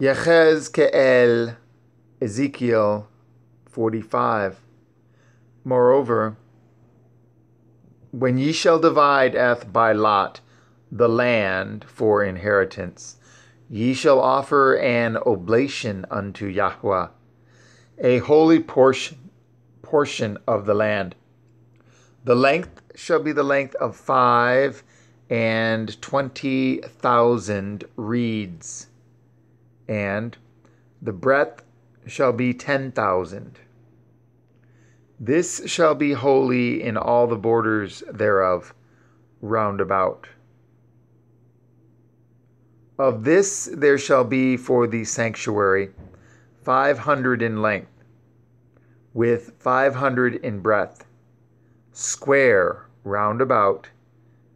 Yechezkel, Ezekiel 45. Moreover, when ye shall divide eth by lot the land for inheritance, ye shall offer an oblation unto Yahweh, a holy portion, portion of the land. The length shall be the length of five and twenty thousand reeds, and the breadth shall be ten thousand. This shall be holy in all the borders thereof round about. Of this there shall be for the sanctuary five hundred in length, with five hundred in breadth, square round about,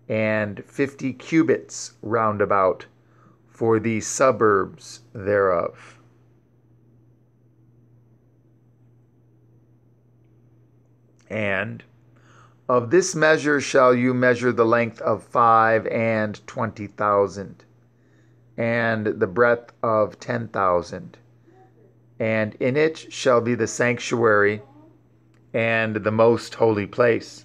and fifty cubits round about for the suburbs thereof. And of this measure shall you measure the length of five and twenty thousand, and the breadth of ten thousand. And in it shall be the sanctuary and the most holy place.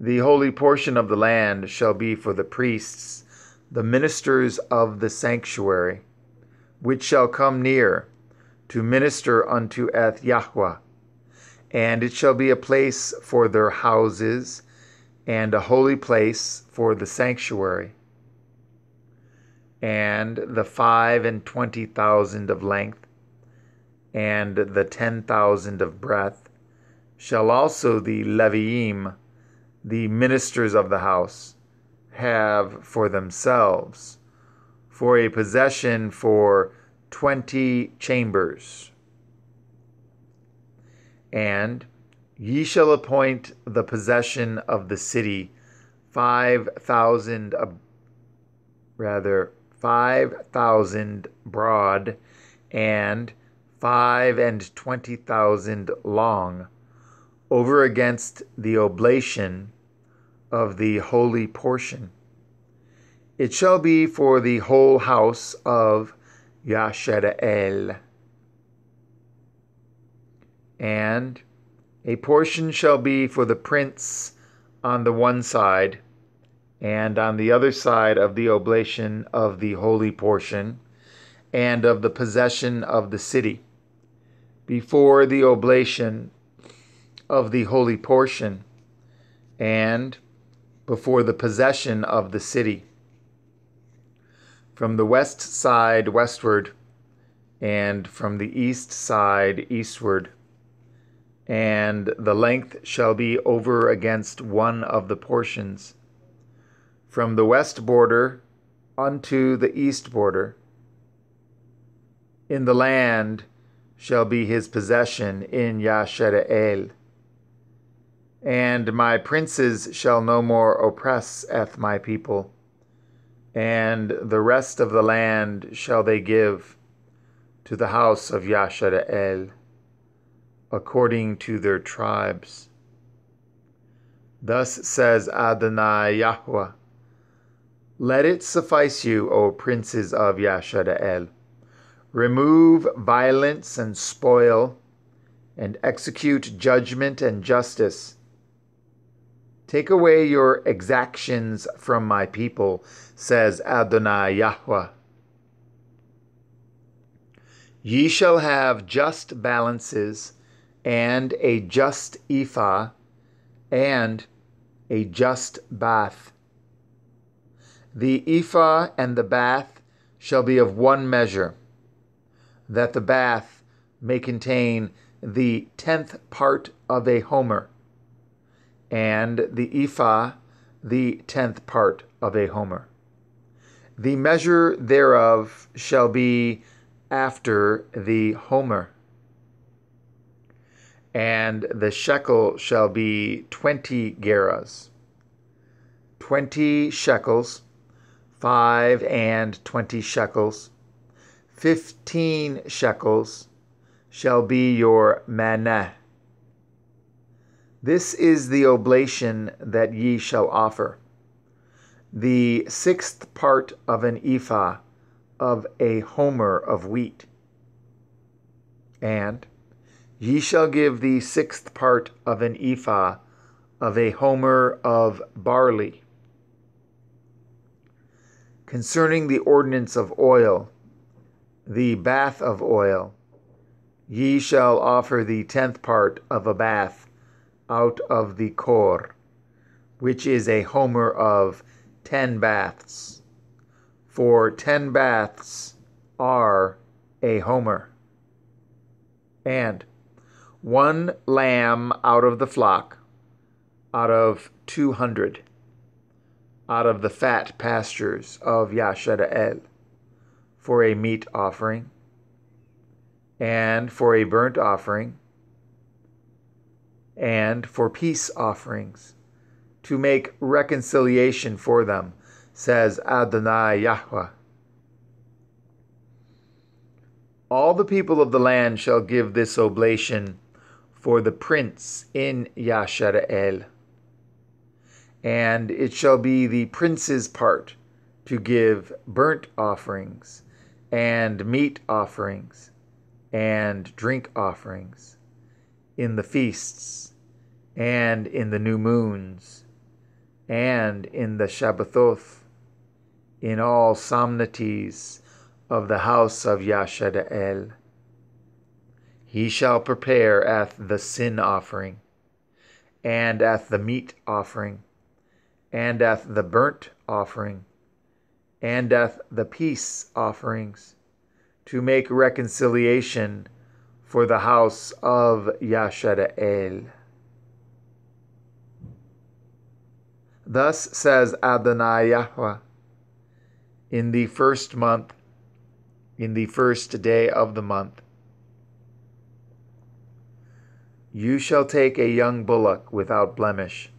The holy portion of the land shall be for the priests, the ministers of the sanctuary, which shall come near to minister unto Eth Yahweh and it shall be a place for their houses, and a holy place for the sanctuary. And the five and twenty thousand of length, and the ten thousand of breadth, shall also the Leviim, the ministers of the house, have for themselves, for a possession for twenty chambers. And ye shall appoint the possession of the city five thousand, rather, five thousand broad, and five and twenty thousand long, over against the oblation of the holy portion. It shall be for the whole house of Yashara'el and a portion shall be for the prince on the one side, and on the other side of the oblation of the holy portion, and of the possession of the city, before the oblation of the holy portion, and before the possession of the city. From the west side westward, and from the east side eastward and the length shall be over against one of the portions, from the west border unto the east border. In the land shall be his possession in Yashara'el. And my princes shall no more oppress eth my people, and the rest of the land shall they give to the house of Yashara'el according to their tribes. Thus says Adonai Yahweh Let it suffice you, O princes of Yashara'el. Remove violence and spoil, and execute judgment and justice. Take away your exactions from my people, says Adonai Yahweh. Ye shall have just balances and a just ephah, and a just bath. The ephah and the bath shall be of one measure, that the bath may contain the tenth part of a homer, and the ephah the tenth part of a homer. The measure thereof shall be after the homer and the shekel shall be twenty gerahs. Twenty shekels, five and twenty shekels, fifteen shekels shall be your maneh. This is the oblation that ye shall offer. The sixth part of an ephah of a homer of wheat. And ye shall give the sixth part of an ephah of a homer of barley. Concerning the ordinance of oil, the bath of oil, ye shall offer the tenth part of a bath out of the kor, which is a homer of ten baths. For ten baths are a homer. And one lamb out of the flock, out of two hundred, out of the fat pastures of Yashara'el, for a meat offering, and for a burnt offering, and for peace offerings, to make reconciliation for them, says Adonai Yahweh. All the people of the land shall give this oblation for the prince in Yashara'el. And it shall be the prince's part to give burnt offerings and meat offerings and drink offerings in the feasts and in the new moons and in the Shabbathoth, in all solemnities of the house of Yashara'el. He shall prepare at the sin offering, and at the meat offering, and at the burnt offering, and at the peace offerings, to make reconciliation for the house of Yashara'el. Thus says Adonai Yahweh, in the first month, in the first day of the month, you shall take a young bullock without blemish,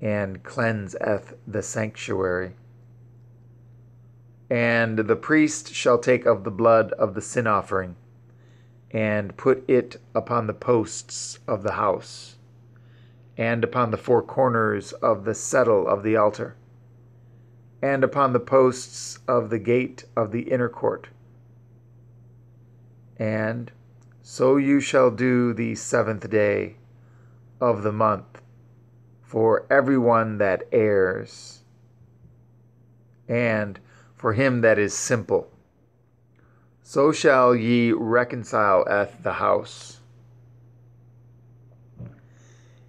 and cleanseth the sanctuary. And the priest shall take of the blood of the sin offering, and put it upon the posts of the house and upon the four corners of the settle of the altar, and upon the posts of the gate of the inner court. And so you shall do the seventh day of the month for everyone that errs, and for him that is simple. So shall ye reconcile at the house.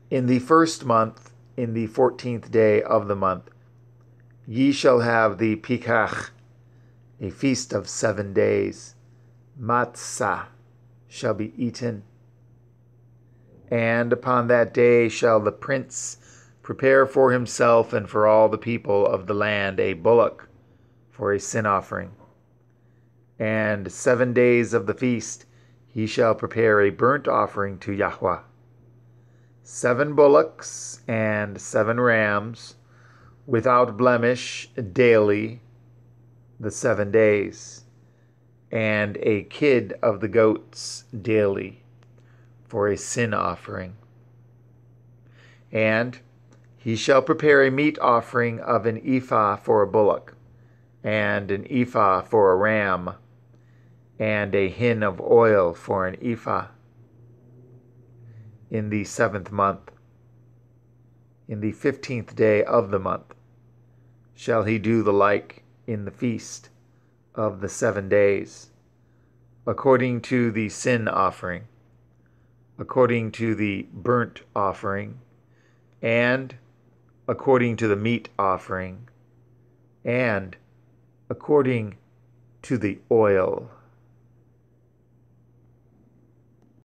In the first month, in the fourteenth day of the month, ye shall have the Pikach, a feast of seven days. Matzah shall be eaten. And upon that day shall the prince prepare for himself and for all the people of the land a bullock for a sin offering. And seven days of the feast he shall prepare a burnt offering to Yahweh seven bullocks and seven rams without blemish daily the seven days, and a kid of the goats daily for a sin offering. And he shall prepare a meat offering of an ephah for a bullock, and an ephah for a ram, and a hin of oil for an ephah in the seventh month, in the fifteenth day of the month, shall he do the like in the feast of the seven days, according to the sin offering, according to the burnt offering, and according to the meat offering, and according to the oil.